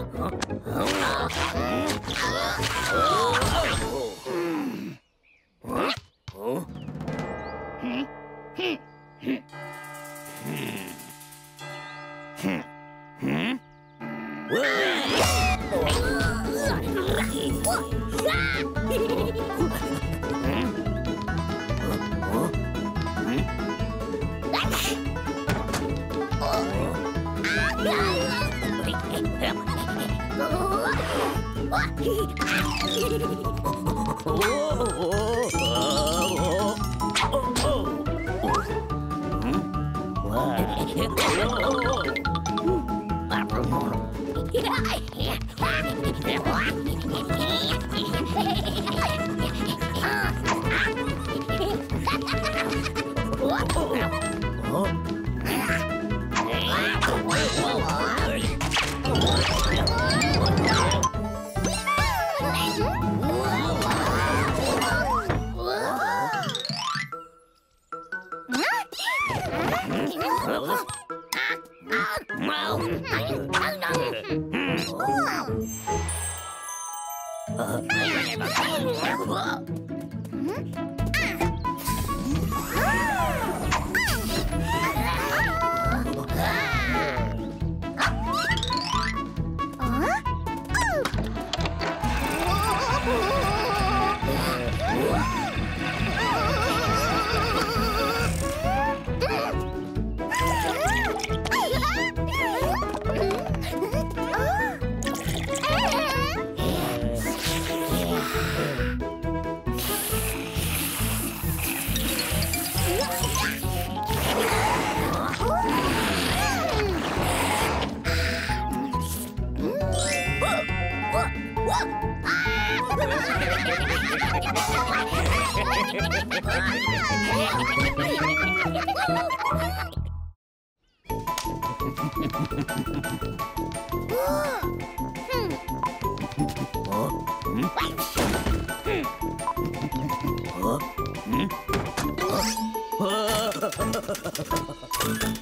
Huh? Huh? Huh? Huh? Hehehehe Whoa. Ha ha ha ha ha.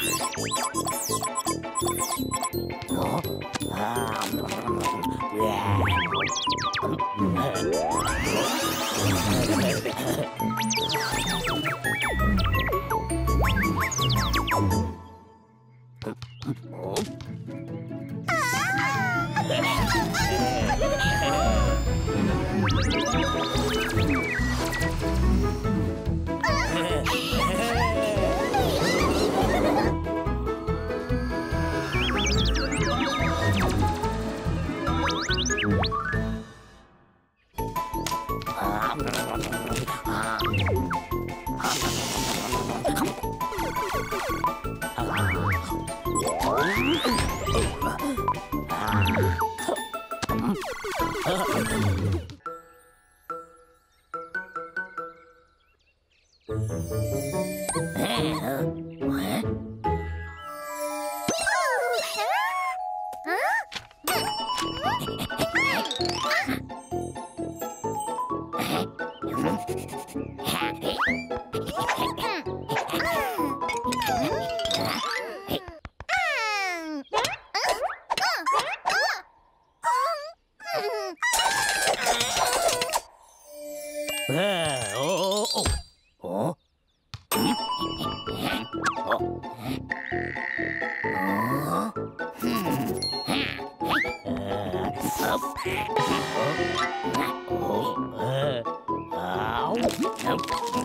Thank you. Oh. Ow.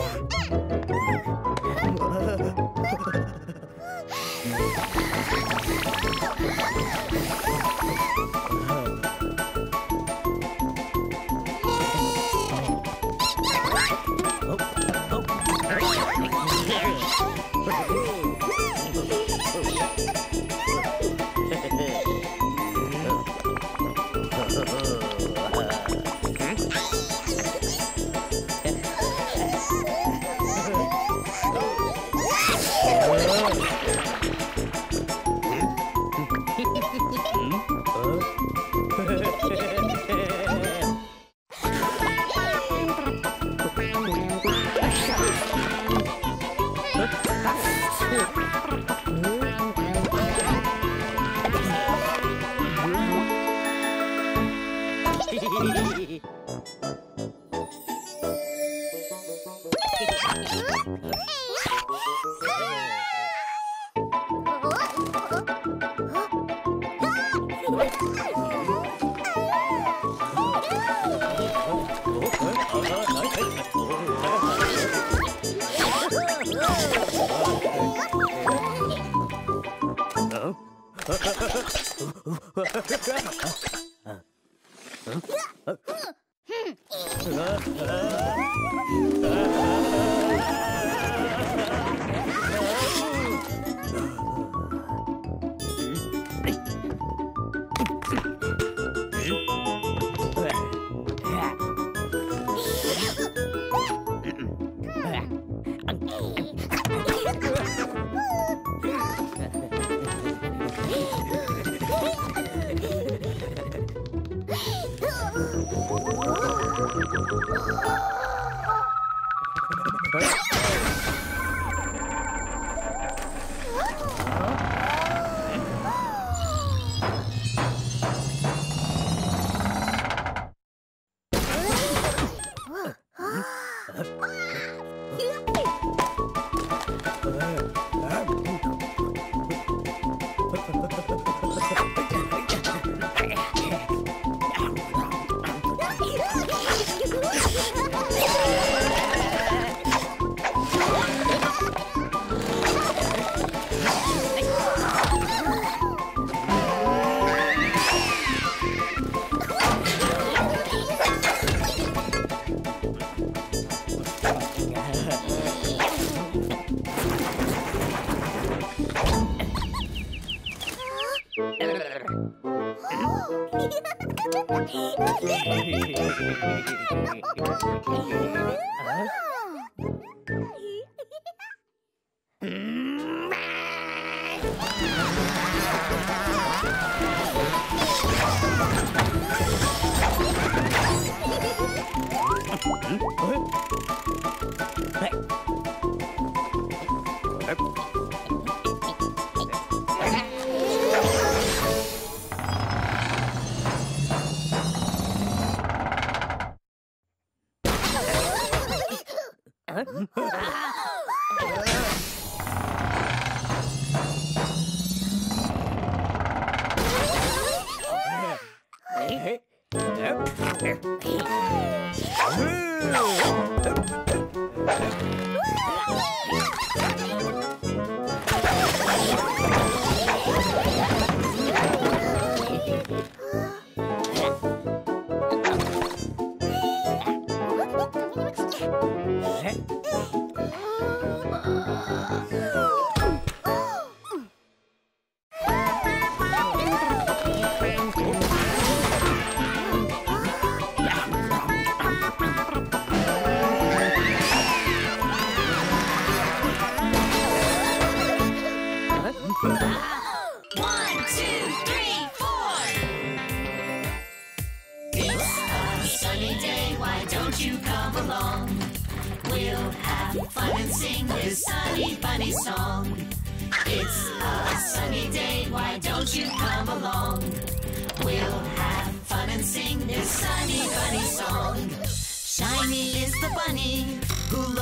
うん! Yeah. ね。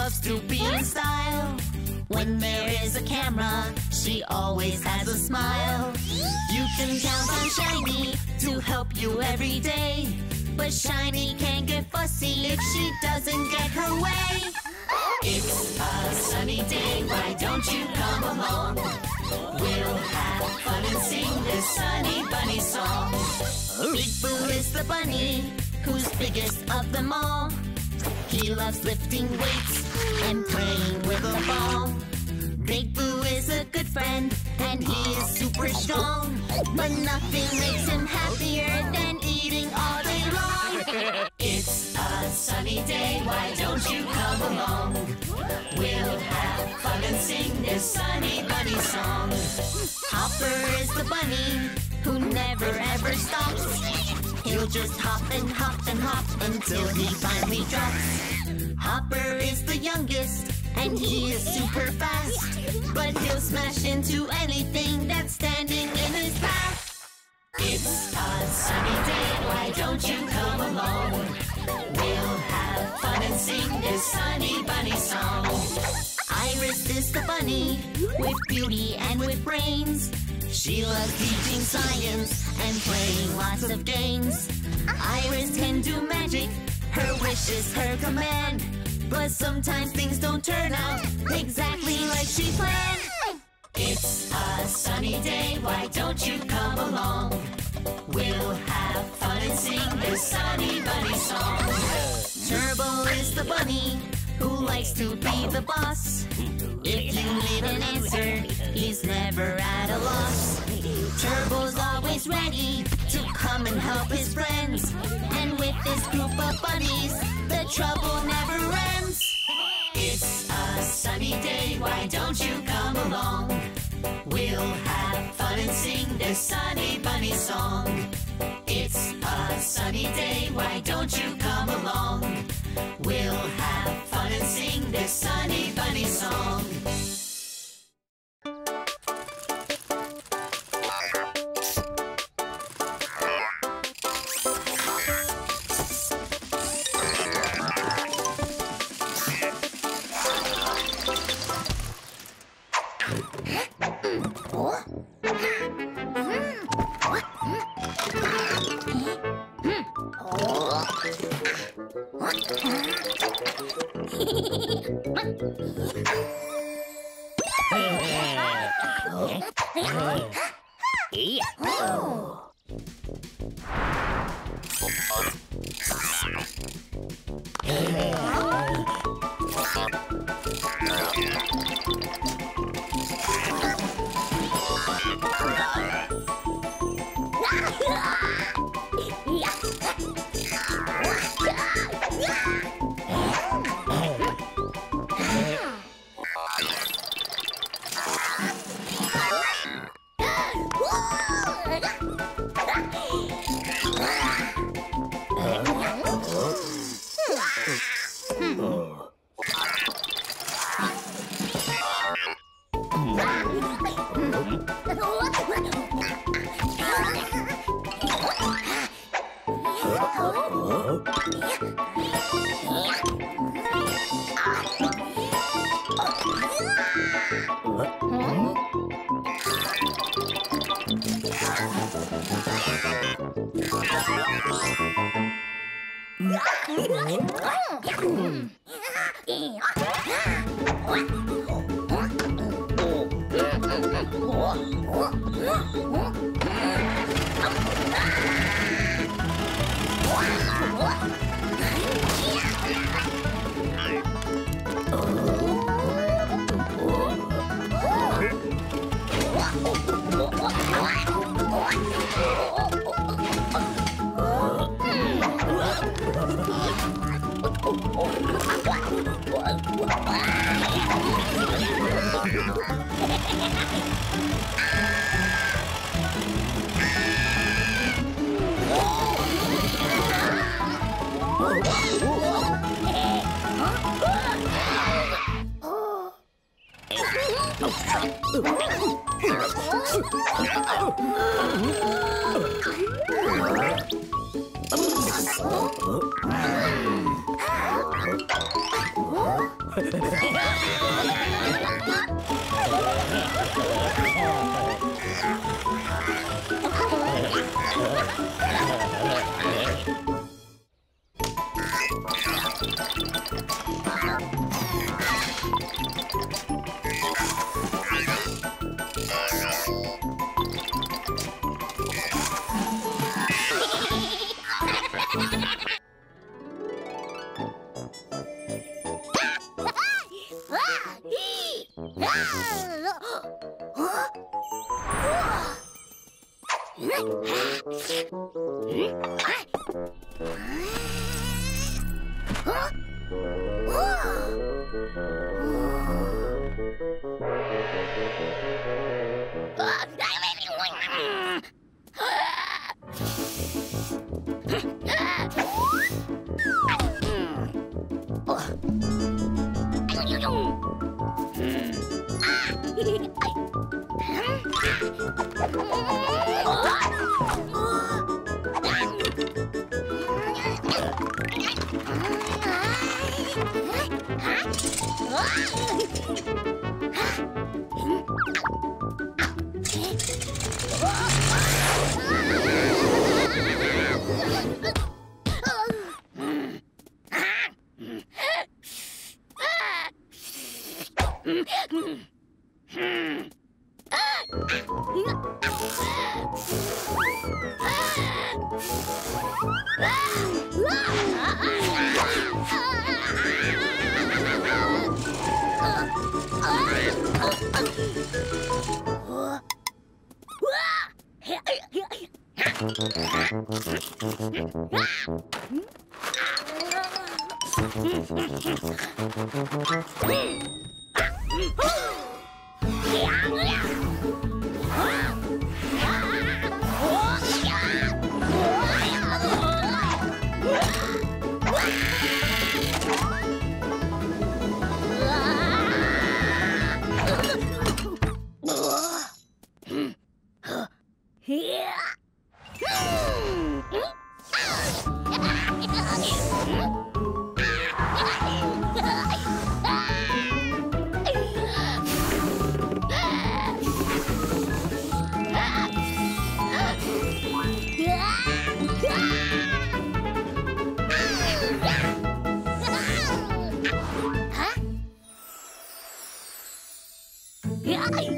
Loves to be in style. When there is a camera, she always has a smile. You can count on Shiny to help you every day. But Shiny can get fussy if she doesn't get her way. It's a sunny day, why don't you come along? We'll have fun and sing this sunny bunny song. Big Boo is the bunny who's biggest of them all. He loves lifting weights and playing with a ball. Big Boo is a good friend and he is super strong. But nothing makes him happier than eating all day long. It's a sunny day, why don't you come along? We'll have fun and sing this sunny bunny song. Hopper is the bunny who never ever stops. He'll just hop and hop and hop until he finally drops. Hopper is the youngest and he is super fast. But he'll smash into anything that's standing in his path. It's a sunny day, why don't you come along? We'll have fun and sing this sunny bunny song. Iris is the bunny with beauty and with brains. She loves teaching science and playing lots of games. Iris can do magic, her wish is her command. But sometimes things don't turn out exactly like she planned. It's a sunny day, why don't you come along? We'll have fun and sing this sunny bunny song. Turbo is the bunny who likes to be the boss. If you need an answer, he's never at a loss. Turbo's always ready to come and help his friends. And with this group of bunnies, the trouble never ends. It's a sunny day, why don't you come along? We'll have fun and sing this sunny bunny song. It's a sunny day, why don't you come along? We'll have fun and sing this sunny bunny song. Oh. Oh, Ah! Hmm? Yeah. Yeah.